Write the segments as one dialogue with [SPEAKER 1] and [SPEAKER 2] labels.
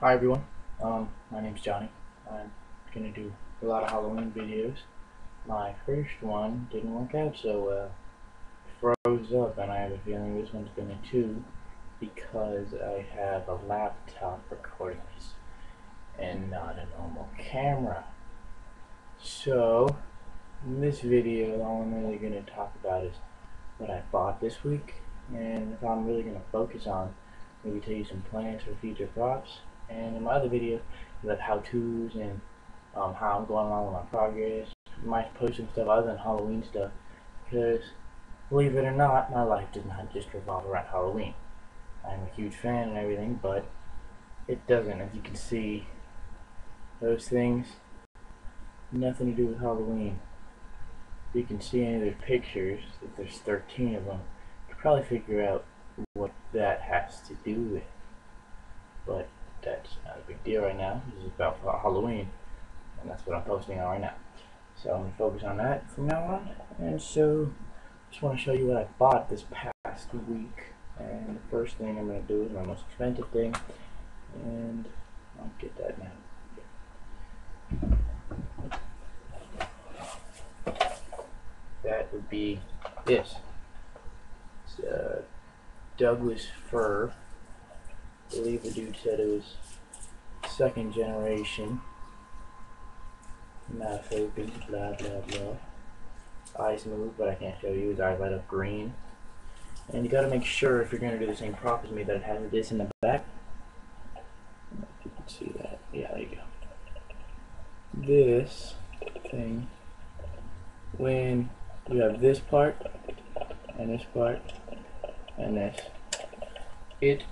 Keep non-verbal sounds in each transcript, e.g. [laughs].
[SPEAKER 1] Hi everyone, um, my name's Johnny. I'm gonna do a lot of Halloween videos. My first one didn't work out so well. Froze up and I have a feeling this one's gonna too because I have a laptop recording this and not a normal camera. So, in this video all I'm really gonna talk about is what I bought this week and if I'm really gonna focus on maybe tell you some plans for future props and in my other videos, have how-tos and um, how I'm going along with my progress. I might post some stuff other than Halloween stuff because, believe it or not, my life does not just revolve around Halloween. I'm a huge fan and everything, but it doesn't. As you can see, those things, nothing to do with Halloween. If you can see any of their pictures, if there's 13 of them, you probably figure out what that has to do with. That's not a big deal right now. This is about Halloween, and that's what I'm posting on right now. So I'm gonna focus on that from now on. And so, just want to show you what I bought this past week. And the first thing I'm gonna do is my most expensive thing, and I'll get that now. That would be this. It's uh, Douglas fir I believe the dude said it was second generation. Mouth open, blah blah blah. Eyes move, but I can't show you. His eyes light up green. And you gotta make sure if you're gonna do the same prop as me that it has this in the back. you can see that. Yeah, there you go. This thing, when you have this part, and this part, and this, it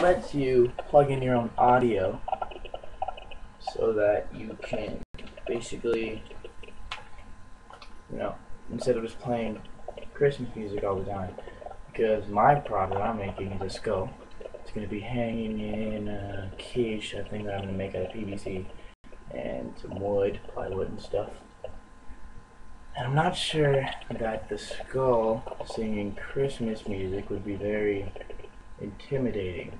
[SPEAKER 1] lets you plug in your own audio so that you can basically, you know, instead of just playing Christmas music all the time, because my product I'm making is a skull. It's going to be hanging in a cage, I think that I'm going to make out of PVC and some wood, plywood and stuff. And I'm not sure that the skull singing Christmas music would be very intimidating.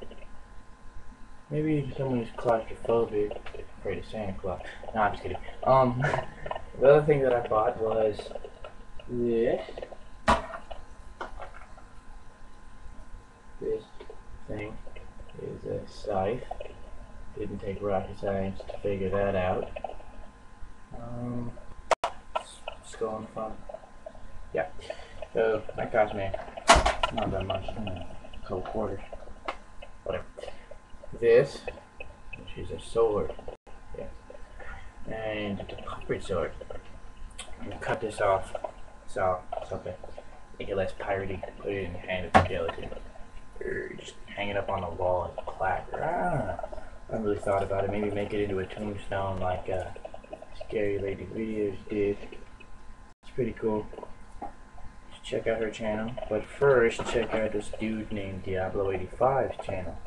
[SPEAKER 1] Maybe someone who's claustrophobic, afraid of Santa Claus. No, I'm just kidding. Um, [laughs] the other thing that I bought was this. This thing is a scythe. Didn't take rocket science to figure that out. Um, skull in front. Yeah. So that cost me not that much. Couple quarters. Whatever this, which is a sword. Yeah. And a puppet sword. I'm cut this off. So okay. Make it less piratey. Put it in the hand of the skeleton. Just hang it up on the wall as a plaque. I. I haven't really thought about it. Maybe make it into a tombstone like uh, Scary Lady Videos did. It's pretty cool. Check out her channel. But first, check out this dude named Deoblo85's channel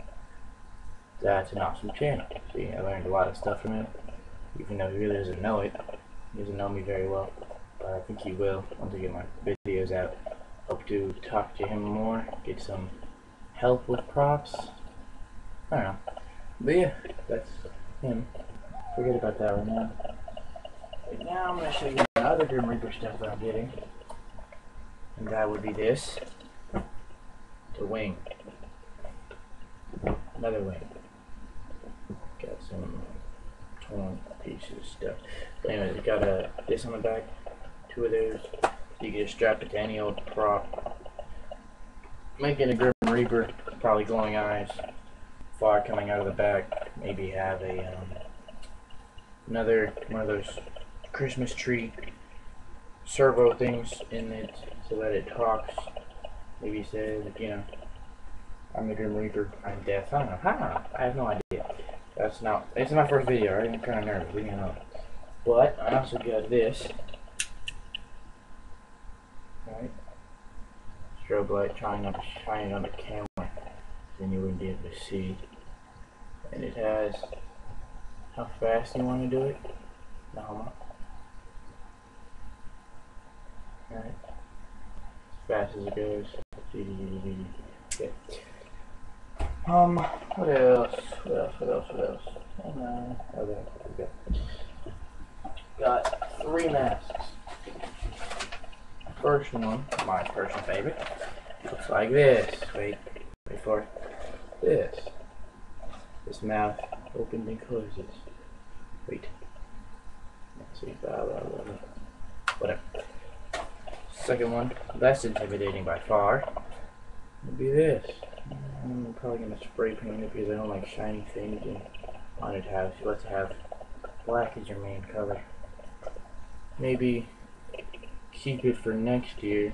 [SPEAKER 1] that's an awesome channel. See, I learned a lot of stuff from him, even though he really doesn't know it. He doesn't know me very well, but I think he will once I get my videos out. Hope to talk to him more, get some help with props. I don't know. But yeah, that's him. Forget about that right now. Right now I'm going to show you the other Grim Reaper stuff that I'm getting. And that would be this. The wing. Another wing got some torn pieces stuff. But anyways, it got a this on the back, two of those. You can just strap it to any old prop. Making a Grim Reaper, probably glowing eyes, fire coming out of the back. Maybe have a um, another one of those Christmas tree servo things in it so that it talks. Maybe says, you know, I'm the Grim Reaper, I'm death. I don't know. I don't know. I have no idea. That's not, it's my first video, right? I'm kind of nervous, me alone. But, I also got this. Right? Strobe light trying not to shine on the camera. Then you wouldn't be able to see. And it has how fast you want to do it. No, how much. Right. As fast as it goes. Okay. Um, what else? What else? What else? What else? Oh, no. Okay. okay. Got three masks. First one, my personal favorite, looks like this. Wait, wait for it. This. This mouth opens and closes. Wait. Let's see. Blah, blah, blah. Second one, less intimidating by far, would be this. I'm probably gonna spray paint it because I don't like shiny things in haunted house. You like to have black as your main color. Maybe keep it for next year,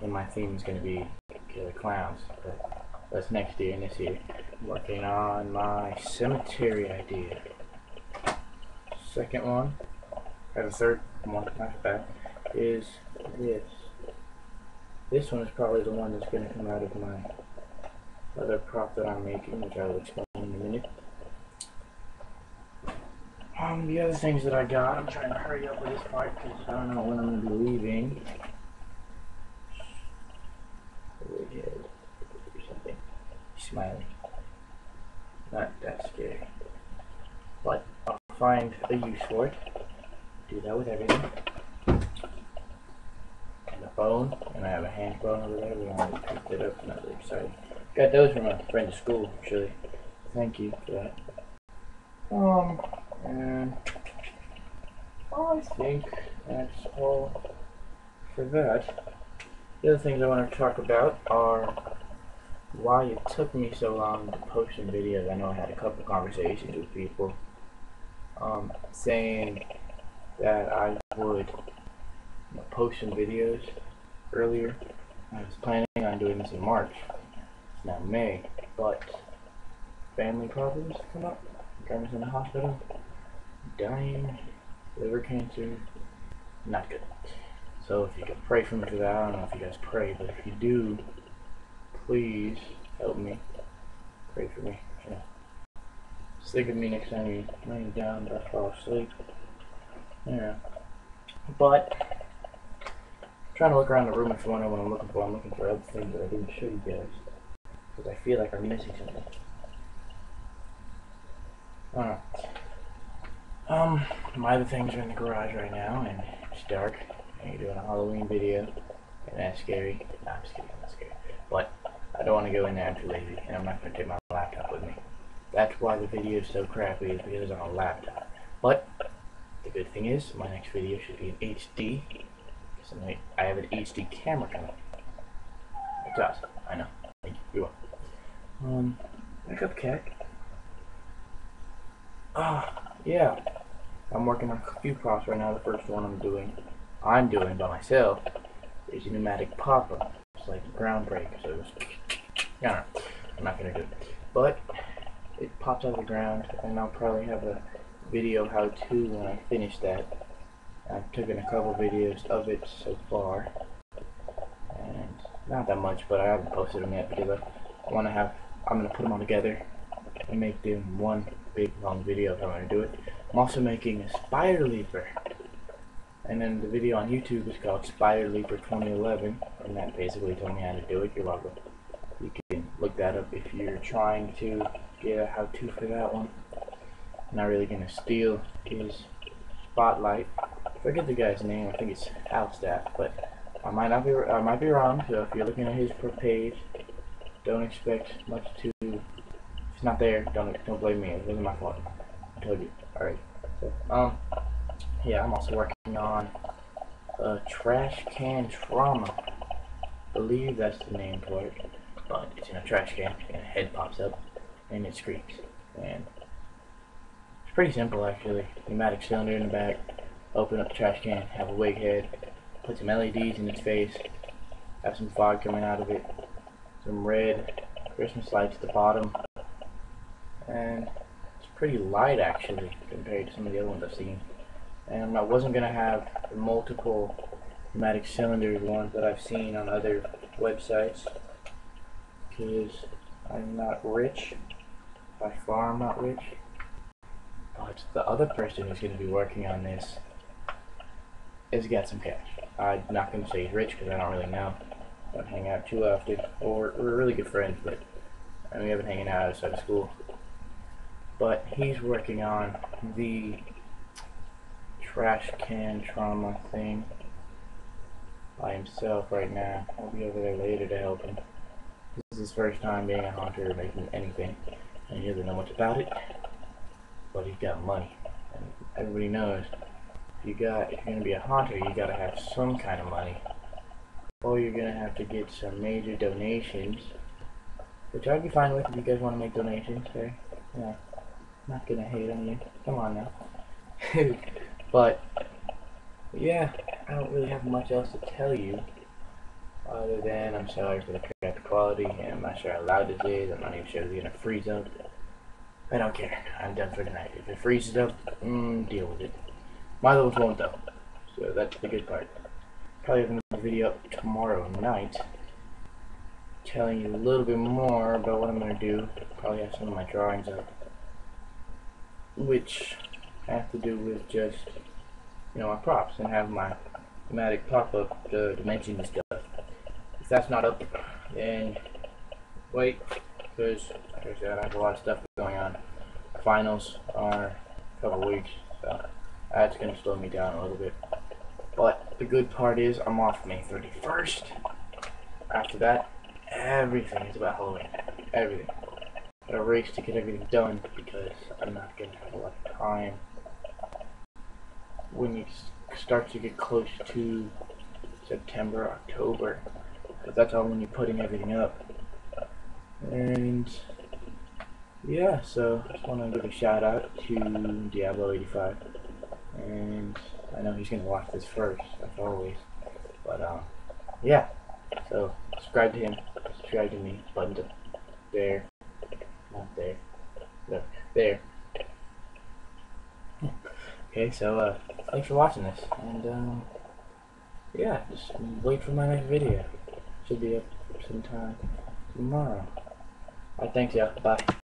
[SPEAKER 1] and my theme is gonna be killer clowns. But that's next year and this year. I'm working on my cemetery idea. Second one, I have a third one, not bad, is this. This one is probably the one that's gonna come out of my other prop that I'm making, which I will explain in a minute. Um, the other things that I got, I'm trying to hurry up with this part because I don't know when I'm going to be leaving. Something. Smiling. Not that scary. But I'll find a use for it. Do that with everything. Bone, and I have a hand bone over there. We only picked it up, not really excited. Got those from a friend of school, actually. Thank you for that. Um, and I think that's all for that. The other things I want to talk about are why it took me so long to post some videos. I know I had a couple conversations with people um, saying that I would post some videos earlier. I was planning on doing this in March. Now May, but family problems come up. Grandma's in the hospital dying, liver cancer, not good. So if you could pray for me for that, I don't know if you guys pray, but if you do, please help me. Pray for me. Yeah. Think of me next time you lay down, but I fall asleep. Yeah. But trying to look around the room if you want to know what I'm looking for. I'm looking for other things that I didn't show you guys. Because I feel like I'm missing something. Know. Um, my other things are in the garage right now, and it's dark. And you're doing a Halloween video, and that's scary. Nah, I'm just kidding, that's scary. But I don't want to go in there. I'm too lazy, and I'm not going to take my laptop with me. That's why the video is so crappy, is because it's on a laptop. But the good thing is, my next video should be in HD. Because I have an HD camera coming. It's awesome. I know. Thank you. You're. Um, wake up, cat. Ah. Yeah, I'm working on a few props right now. The first one I'm doing, I'm doing by myself, is a pneumatic popper. It's like a ground break, so it's, I know, I'm not gonna do it. But, it pops out of the ground, and I'll probably have a video how-to when I finish that. I've taken a couple videos of it so far, and not that much, but I haven't posted them yet because I want to have, I'm going to put them all together and make them one big long video if I'm going to do it. I'm also making a Spider Leaper. And then the video on YouTube is called Spider Leaper 2011. And that basically told me how to do it. You're welcome. You can look that up if you're trying to get a how-to for that one. Not really going to steal his spotlight. I forget the guy's name. I think it's Halstaff, but I might not be I might be wrong. So if you're looking at his page, don't expect much to If it's not there, don't don't blame me. It wasn't my fault. I told you. Alright. So, um, yeah, I'm also working on a trash can trauma. I believe that's the name for it. But it's in a trash can, and a head pops up, and it screams. And it's pretty simple, actually. Pneumatic cylinder in the back, open up the trash can, have a wig head, put some LEDs in its face, have some fog coming out of it, some red Christmas lights at the bottom, and it's pretty light actually compared to some of the other ones I've seen. And I wasn't gonna have multiple pneumatic cylinder ones that I've seen on other websites because I'm not rich. By far, I'm not rich. But the other person who's gonna be working on this has got some cash. I'm not gonna say he's rich because I don't really know. Don't hang out too often, or we're really good friends, but I mean, we haven't hanging out outside of school. but he's working on the trash can trauma thing by himself right now. I'll be over there later to help him. This is his first time being a hunter or making anything, and he doesn't know much about it, but he's got money. And everybody knows you got if you're gonna be a hunter, you gotta have some kind of money, or you're gonna have to get some major donations, which I'd be fine with if you guys want to make donations. Okay, yeah, not gonna hate on you. Come on now. [laughs] but yeah, I don't really have much else to tell you. Other than I'm sorry for the crap quality, and I'm not sure how loud this is, I'm not even sure if it's gonna freeze up. I don't care, I'm done for tonight. If it freezes up, mm, deal with it. My levels won't though, so that's the good part. Probably have another video tomorrow night, telling you a little bit more about what I'm gonna do. Probably have some of my drawings up, which have to do with just, you know, my props and have my pneumatic pop-up uh, dimension and stuff. If that's not up, then wait, because like I said, I have a lot of stuff going on. Finals are a couple weeks, that's to slow me down a little bit. But the good part is I'm off May 31st. After that, everything is about Halloween. Everything. Got a race to get everything done because I'm not to have a lot of time. When you start to get close to September, October, because that's all when you're putting everything up. And yeah, so I just want to give a shout out to Deoblo85. And I know he's going to watch this first, as always. But um, yeah, so subscribe to him, subscribe to me, button up there, not there, no, there. okay, so uh, thanks for watching this, and um, yeah, just wait for my next video. Should be up sometime tomorrow. Alright, thanks, y'all. Bye.